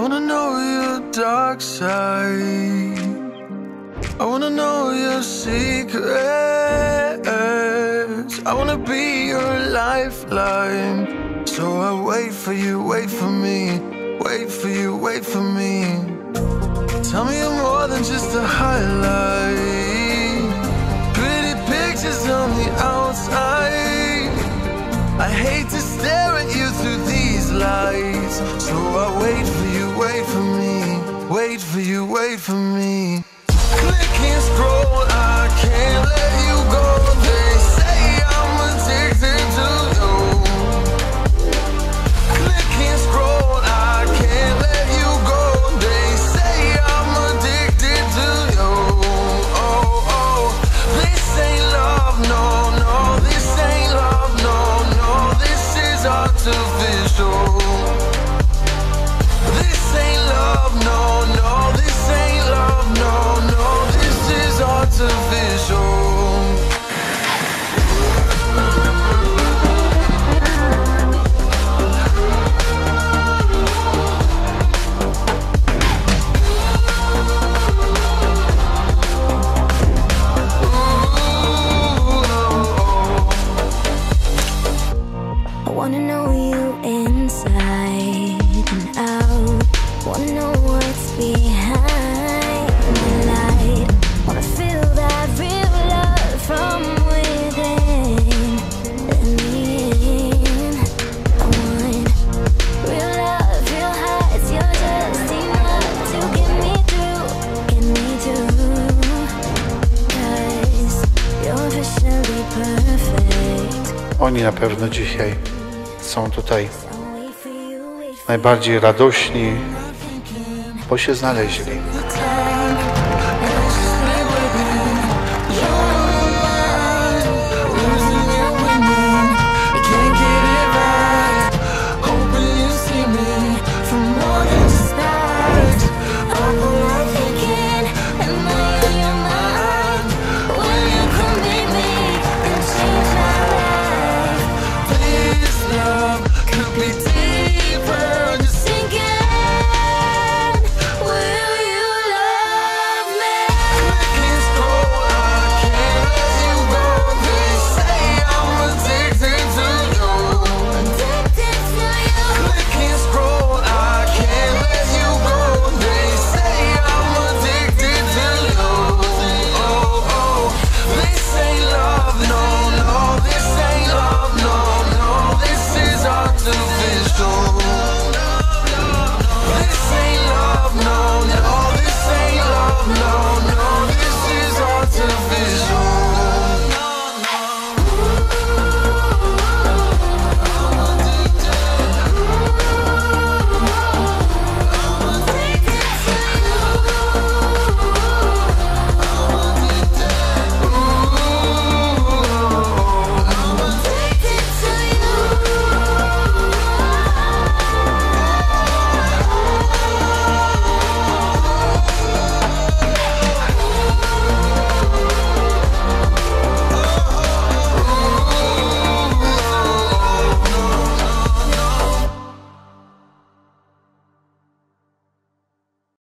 wanna know your dark side. I wanna know your secrets. I wanna be your lifeline. So I wait for you, wait for me. Wait for you, wait for me. Tell me you're more than just a highlight. Pretty pictures on the outside. I hate to stare at you through these lights. So I wait Wait for you, wait for me. Oni na pewno dzisiaj są tutaj najbardziej radośni, bo się znaleźli. to